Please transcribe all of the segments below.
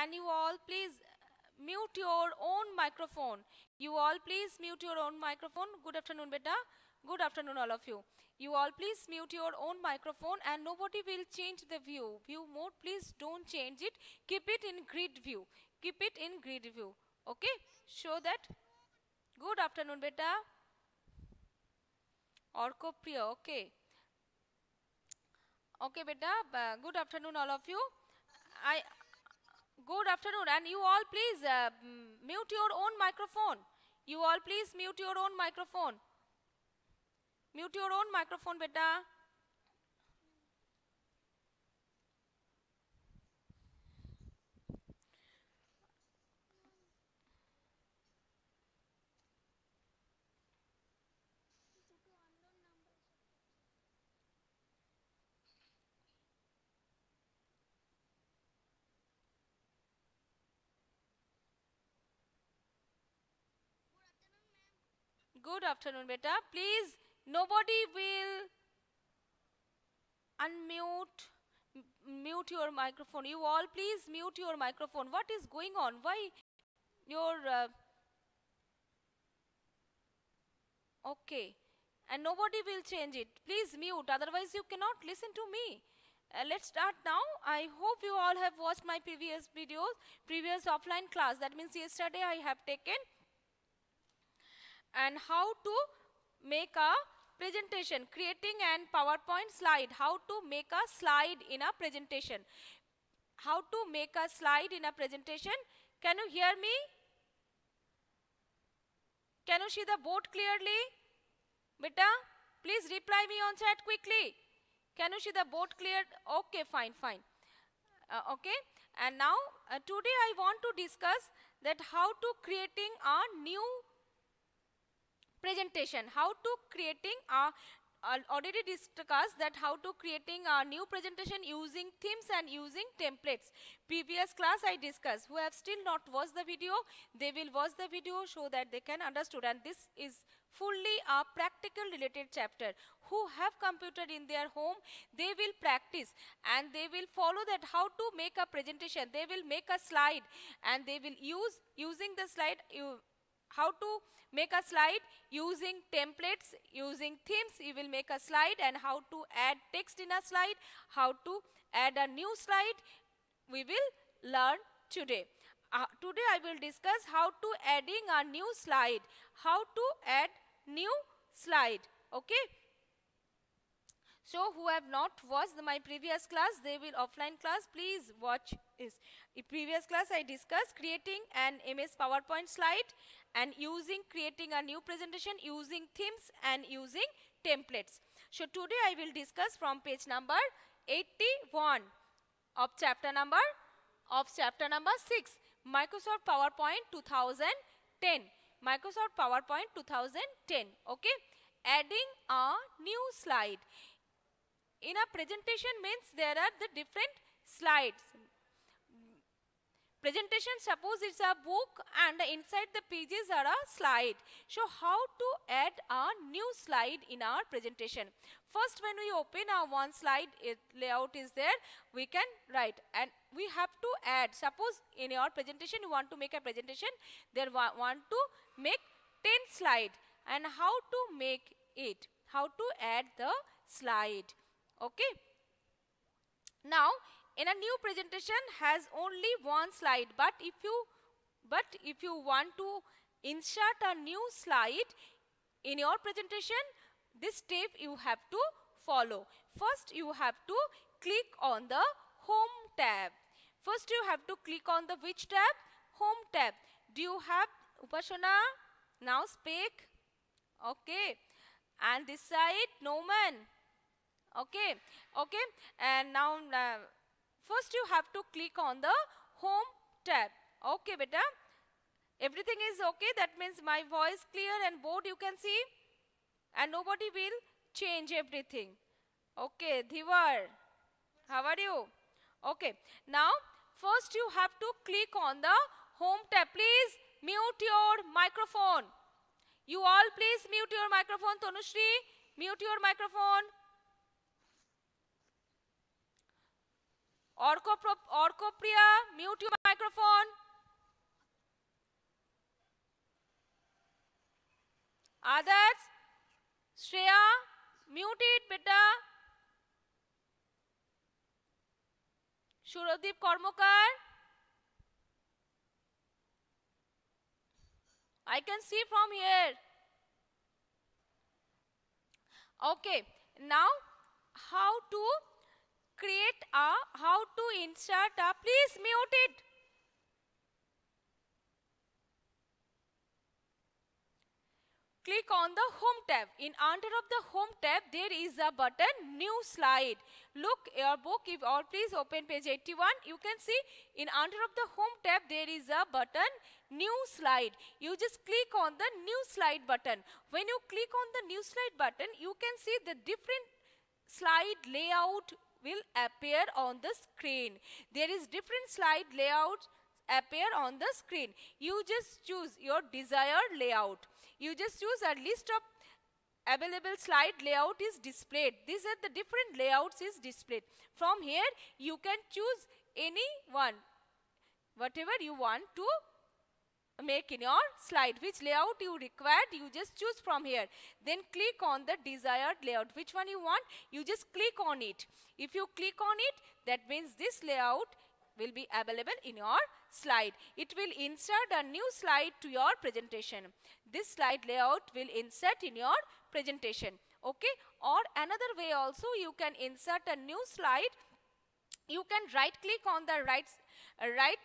and you all please mute your own microphone. You all please mute your own microphone. Good afternoon, beta. Good afternoon, all of you. You all please mute your own microphone and nobody will change the view. View mode, please don't change it. Keep it in grid view. Keep it in grid view. Okay? Show that. Good afternoon, beta. Orko Priya, okay. Okay, beta. Good afternoon, all of you. I good afternoon, and you all please uh, mute your own microphone. You all please mute your own microphone. Mute your own microphone, beta. Good afternoon, beta. Please, nobody will unmute, mute your microphone. You all please mute your microphone. What is going on? Why your... Uh, okay. And nobody will change it. Please mute, otherwise you cannot listen to me. Uh, let's start now. I hope you all have watched my previous videos, previous offline class. That means yesterday I have taken and how to make a presentation, creating an PowerPoint slide, how to make a slide in a presentation. How to make a slide in a presentation. Can you hear me? Can you see the board clearly? Beta, please reply me on chat quickly. Can you see the board clear? Okay, fine, fine. Uh, okay, and now uh, today I want to discuss that how to creating a new presentation. How to creating a already discussed that how to creating a new presentation using themes and using templates. Previous class i discussed who have still not watched the video they will watch the video so that they can understood. And this is fully a practical related chapter. Who have computer in their home they will practice and they will follow that how to make a presentation. They will make a slide and they will use using the slide you how to make a slide using templates, using themes, you will make a slide and how to add text in a slide, how to add a new slide, we will learn today. Uh, today I will discuss how to adding a new slide, how to add new slide, okay. So who have not watched my previous class, they will offline class, please watch this. In previous class I discussed creating an MS PowerPoint slide and using creating a new presentation using themes and using templates. So today I will discuss from page number 81 of chapter number of chapter number 6 Microsoft PowerPoint 2010 Microsoft PowerPoint 2010 okay adding a new slide in a presentation means there are the different slides. Presentation suppose it's a book and inside the pages are a slide. So how to add a new slide in our presentation. First when we open our one slide it, layout is there. We can write and we have to add. Suppose in your presentation you want to make a presentation there want to make 10 slide. And how to make it? How to add the slide? Okay. Now in a new presentation has only one slide but if you but if you want to insert a new slide in your presentation this step you have to follow. First you have to click on the home tab. First you have to click on the which tab? Home tab. Do you have upasana now speak. Okay. And this side no man okay. Okay. And now uh, first you have to click on the home tab. Okay beta. Everything is okay. That means my voice clear and board you can see. And nobody will change everything. Okay dhivar how are you? Okay now first you have to click on the home tab. Please mute your microphone. You all please mute your microphone Tanushri mute your microphone Orko, Orko Priya, mute your microphone. Others? Shreya, mute it, beta. Shuradip Kormokar. I can see from here. Okay, now how to create a, how to insert a, please mute it. click on the home tab. In under of the home tab, there is a button new slide. Look your book, if all please open page 81. You can see in under of the home tab, there is a button new slide. You just click on the new slide button. When you click on the new slide button, you can see the different slide layout will appear on the screen. There is different slide layout appear on the screen. You just choose your desired layout you just choose a list of available slide layout is displayed. These are the different layouts is displayed. From here, you can choose any one, whatever you want to make in your slide. Which layout you required, you just choose from here. Then click on the desired layout. Which one you want, you just click on it. If you click on it, that means this layout will be available in your slide. It will insert a new slide to your presentation. This slide layout will insert in your presentation. Okay. Or another way also you can insert a new slide. You can right click on the right, uh, right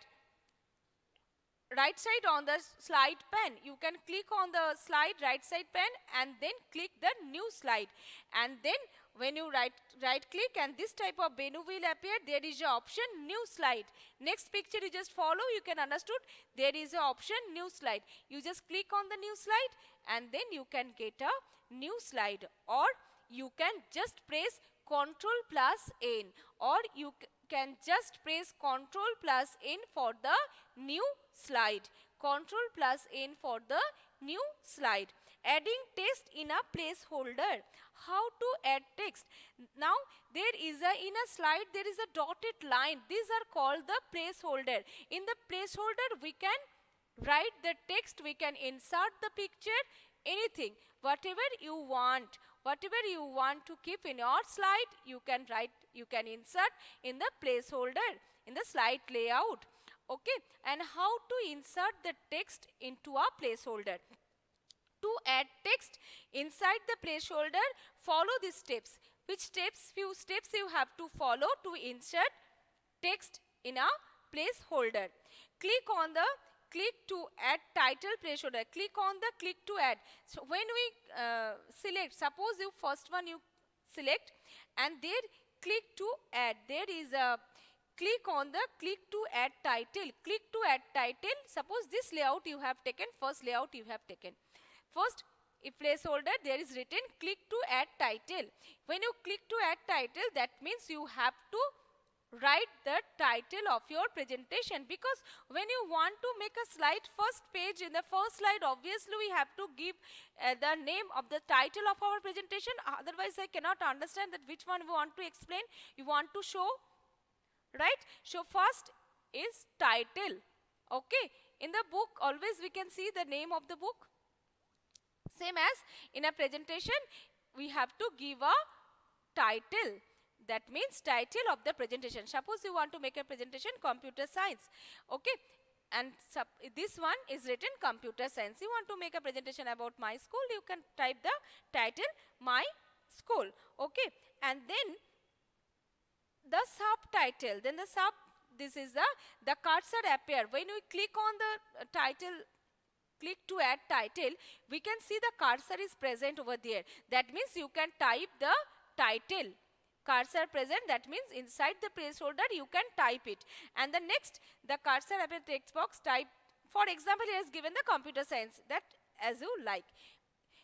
right side on the slide pane. You can click on the slide right side pane and then click the new slide. And then when you right, right click and this type of menu will appear, there is a option new slide. Next picture you just follow, you can understood there is a option new slide. You just click on the new slide and then you can get a new slide or you can just press Control plus N or you can just press Control plus N for the new slide. Control plus N for the new slide. Adding text in a placeholder. How to add text? Now there is a in a slide there is a dotted line. These are called the placeholder. In the placeholder we can write the text, we can insert the picture, anything, whatever you want whatever you want to keep in your slide you can write you can insert in the placeholder in the slide layout okay? And how to insert the text into a placeholder? To add text inside the placeholder follow these steps. Which steps few steps you have to follow to insert text in a placeholder? Click on the click to add title placeholder. Click on the click to add. So when we uh, select suppose you first one you select and there click to add. There is a click on the click to add title. Click to add title suppose this layout you have taken first layout you have taken. First if placeholder there is written click to add title. When you click to add title that means you have to write the title of your presentation because when you want to make a slide first page in the first slide obviously we have to give uh, the name of the title of our presentation. Otherwise I cannot understand that which one we want to explain. You want to show right? So first is title okay? In the book always we can see the name of the book. Same as in a presentation we have to give a title that means title of the presentation. Suppose you want to make a presentation computer science. Okay. And this one is written computer science. You want to make a presentation about my school, you can type the title my school. Okay. And then the subtitle, then the sub, this is the, the cursor appear. When we click on the uh, title click to add title, we can see the cursor is present over there. That means you can type the title cursor present that means inside the placeholder you can type it. And the next the cursor appear text box type for example he has given the computer science that as you like.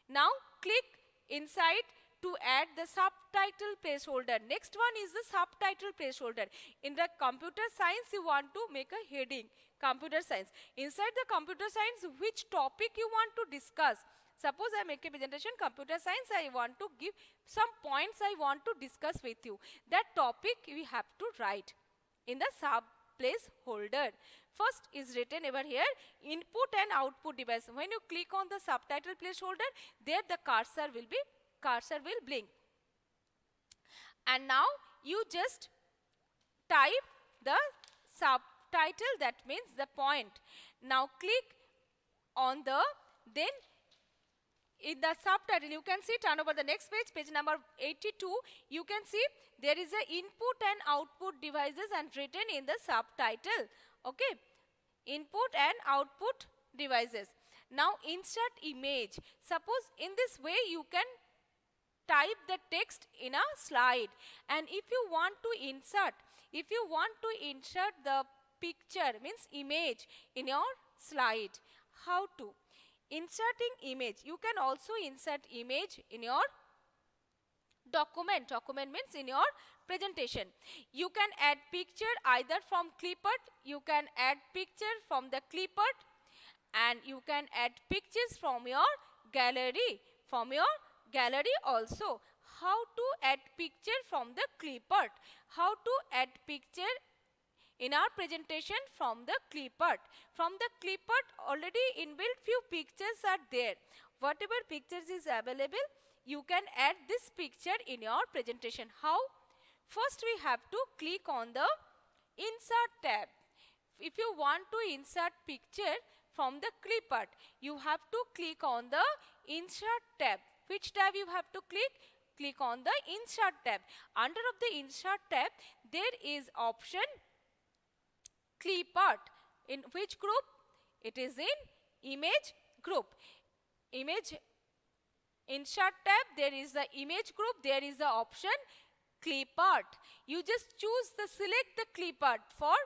Now click inside to add the subtitle placeholder. Next one is the subtitle placeholder. In the computer science you want to make a heading computer science. Inside the computer science which topic you want to discuss Suppose I make a presentation computer science, I want to give some points I want to discuss with you. That topic we have to write in the sub placeholder. First is written over here input and output device. When you click on the subtitle placeholder, there the cursor will be cursor will blink. And now you just type the subtitle that means the point. Now click on the then in the subtitle you can see turn over the next page page number 82 you can see there is a input and output devices and written in the subtitle okay? Input and output devices. Now insert image. Suppose in this way you can type the text in a slide. And if you want to insert if you want to insert the picture means image in your slide how to inserting image. You can also insert image in your document. Document means in your presentation. You can add picture either from clipart you can add picture from the clipart and you can add pictures from your gallery from your gallery also. How to add picture from the clipart how to add picture in our presentation from the clipart. From the clipart already inbuilt few pictures are there. Whatever pictures is available, you can add this picture in your presentation. How? First we have to click on the insert tab. If you want to insert picture from the clipart, you have to click on the insert tab. Which tab you have to click? Click on the insert tab. Under of the insert tab, there is option clipart. In which group? It is in image group. Image insert tab, there is the image group, there is the option clipart. You just choose the select the clipart for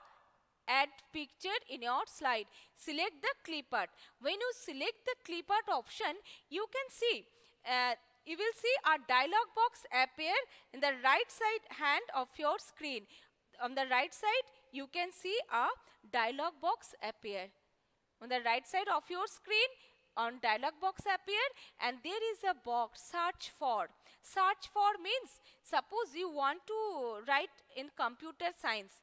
add picture in your slide. Select the clipart. When you select the clipart option, you can see uh, you will see a dialog box appear in the right side hand of your screen. On the right side, you can see a dialog box appear. On the right side of your screen, on dialog box appear and there is a box search for. Search for means suppose you want to write in computer science.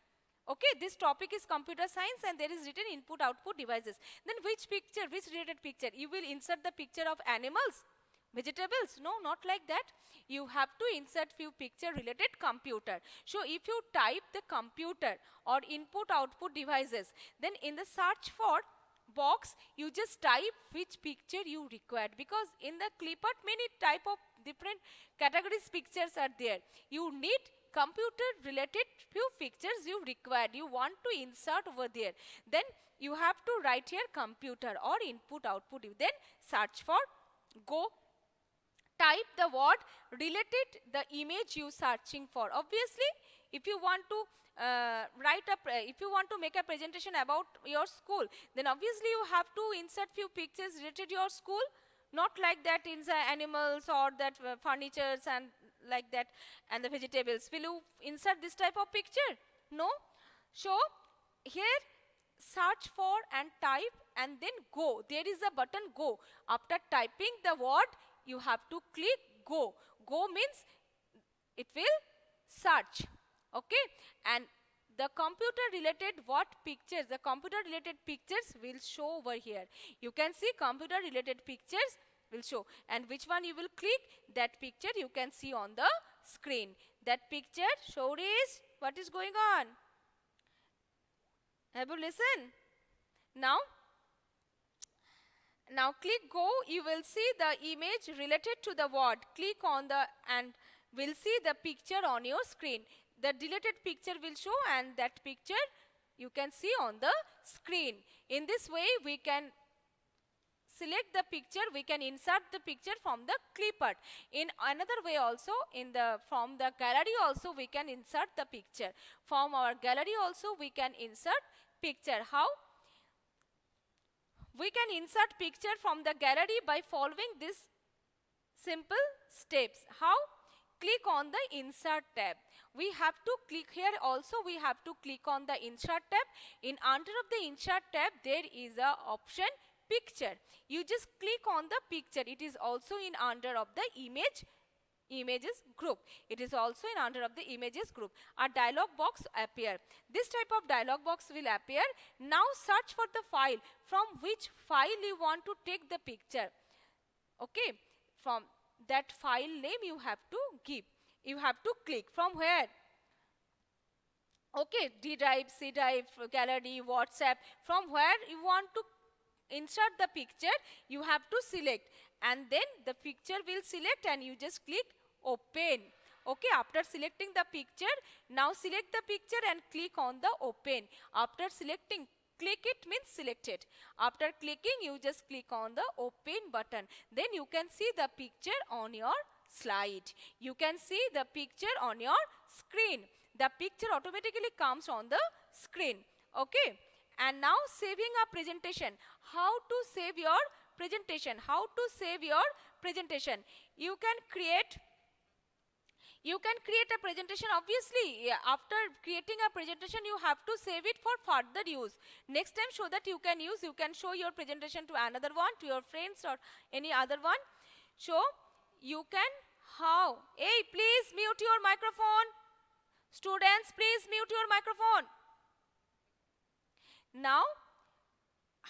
Okay, this topic is computer science and there is written input output devices. Then which picture, which related picture? You will insert the picture of animals vegetables. No not like that. You have to insert few picture related computer. So if you type the computer or input output devices then in the search for box you just type which picture you required. Because in the clipart many type of different categories pictures are there. You need computer related few pictures you required. You want to insert over there. Then you have to write here computer or input output. Then search for go type the word related the image you searching for. Obviously, if you want to uh, write a, if you want to make a presentation about your school, then obviously you have to insert few pictures related to your school, not like that in the animals or that uh, furnitures and like that and the vegetables. Will you insert this type of picture? No. So, here search for and type and then go. There is a button go. After typing the word, you have to click go. Go means it will search. Okay. And the computer related what pictures, the computer related pictures will show over here. You can see computer related pictures will show. And which one you will click, that picture you can see on the screen. That picture show is what is going on. Have you listen? Now now click go, you will see the image related to the word. Click on the and will see the picture on your screen. The deleted picture will show and that picture you can see on the screen. In this way we can select the picture, we can insert the picture from the clipart. In another way also, in the from the gallery also we can insert the picture. From our gallery also we can insert picture. How? We can insert picture from the gallery by following these simple steps. How? Click on the insert tab. We have to click here also we have to click on the insert tab. In under of the insert tab there is a option picture. You just click on the picture. It is also in under of the image images group. It is also in under of the images group. A dialog box appear. This type of dialog box will appear. Now search for the file from which file you want to take the picture. Okay. From that file name you have to give. You have to click from where? Okay, D drive, C drive, gallery, WhatsApp. From where you want to insert the picture, you have to select and then the picture will select and you just click open. Okay, after selecting the picture, now select the picture and click on the open. After selecting, click it means select it. After clicking, you just click on the open button. Then you can see the picture on your slide. You can see the picture on your screen. The picture automatically comes on the screen. Okay. And now saving a presentation. How to save your presentation? How to save your presentation? You can create you can create a presentation obviously. After creating a presentation you have to save it for further use. Next time show that you can use. You can show your presentation to another one to your friends or any other one. So you can how? Hey please mute your microphone. Students please mute your microphone. Now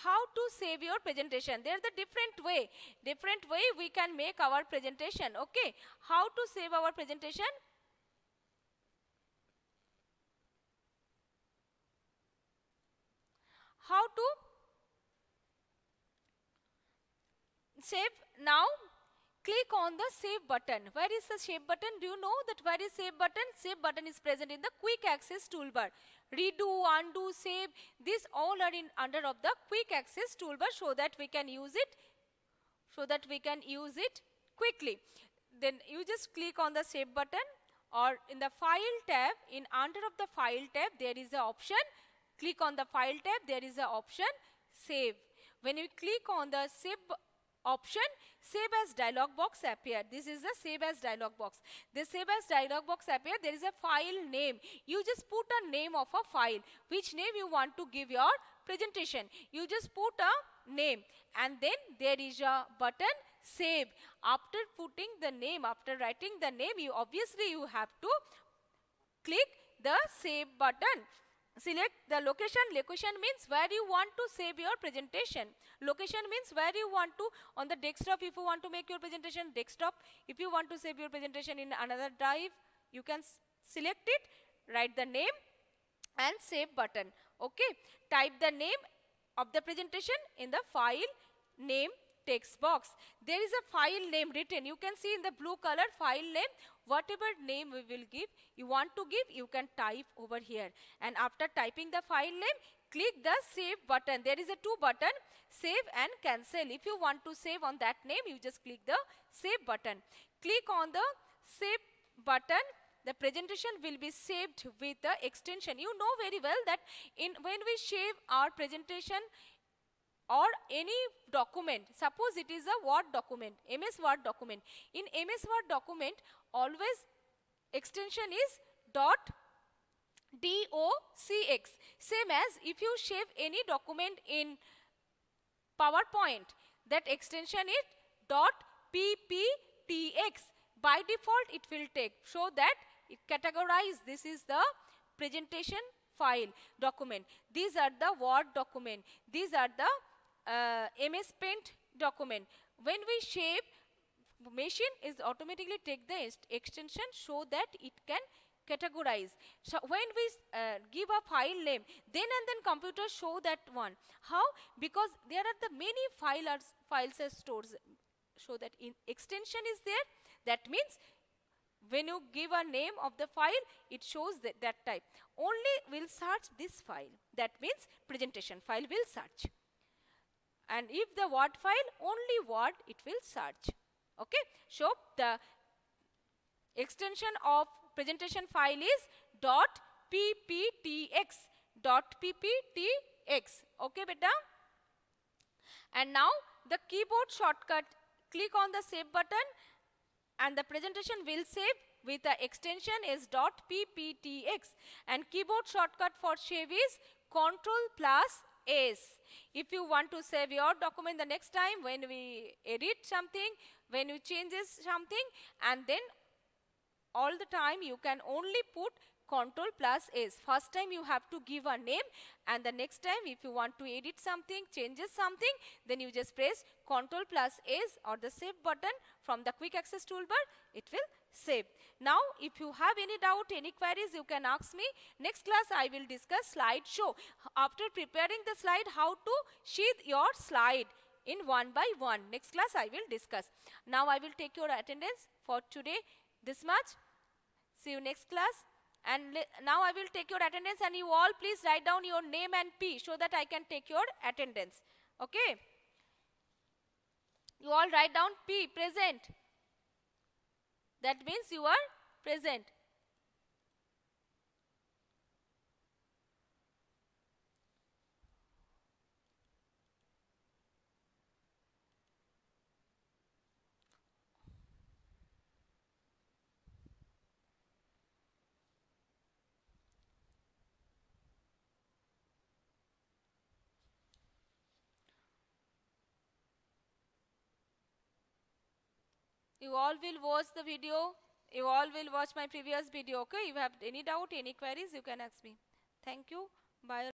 how to save your presentation. There's a different way different way we can make our presentation okay? How to save our presentation? How to save now click on the save button. Where is the save button? Do you know that where is save button? Save button is present in the quick access toolbar. Redo undo save these all are in under of the quick access toolbar so that we can use it so that we can use it quickly. Then you just click on the save button or in the file tab in under of the file tab there is a option. Click on the file tab there is a option save. When you click on the save option save as dialog box appear. This is the save as dialog box. The save as dialog box appear there is a file name. You just put a name of a file. Which name you want to give your presentation? You just put a name and then there is a button save. After putting the name after writing the name you obviously you have to click the save button select the location location means where you want to save your presentation location means where you want to on the desktop if you want to make your presentation desktop if you want to save your presentation in another drive you can select it write the name and save button okay type the name of the presentation in the file name text box. There is a file name written. You can see in the blue color file name, whatever name we will give, you want to give, you can type over here. And after typing the file name, click the save button. There is a two button, save and cancel. If you want to save on that name, you just click the save button. Click on the save button the presentation will be saved with the extension. You know very well that in when we save our presentation or any document suppose it is a word document ms word document in ms word document always extension is dot docx same as if you save any document in powerpoint that extension is dot pptx by default it will take so that it categorize this is the presentation file document. These are the word document. These are the uh, MS Paint document. When we shape, machine is automatically take the extension so that it can categorize. So when we uh, give a file name, then and then computer show that one. How? Because there are the many files, files as stores. So that in extension is there. That means when you give a name of the file, it shows that, that type. Only will search this file. That means presentation file will search and if the word file only word it will search okay? So the extension of presentation file is dot pptx dot pptx okay beta? And now the keyboard shortcut. Click on the save button and the presentation will save with the extension is dot pptx and keyboard shortcut for save is control plus S. If you want to save your document the next time when we edit something, when we changes something and then all the time you can only put control plus S. First time you have to give a name and the next time if you want to edit something, changes something, then you just press control plus S or the save button from the quick access toolbar, it will save. Now if you have any doubt, any queries, you can ask me. Next class I will discuss slideshow. After preparing the slide, how to sheath your slide in one by one. Next class I will discuss. Now I will take your attendance for today this much. See you next class. And now I will take your attendance and you all please write down your name and P so that I can take your attendance. Okay. You all write down P present. That means you are present. You all will watch the video. You all will watch my previous video. Okay. You have any doubt, any queries, you can ask me. Thank you. Bye.